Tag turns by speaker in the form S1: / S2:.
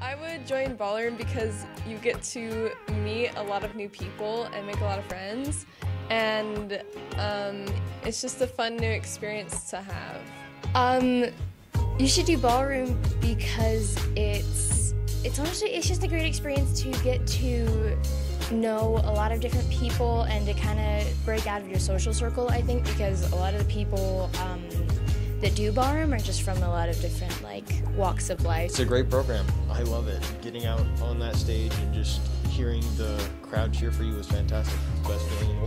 S1: I would join ballroom because you get to meet a lot of new people and make a lot of friends, and um, it's just a fun new experience to have.
S2: Um, you should do ballroom because it's it's honestly it's just a great experience to get to know a lot of different people and to kind of break out of your social circle. I think because a lot of the people um, that do ballroom are just from a lot of different like walks of life.
S3: It's a great program. I love it. Getting out on that stage and just hearing the crowd cheer for you was fantastic. Best feeling the.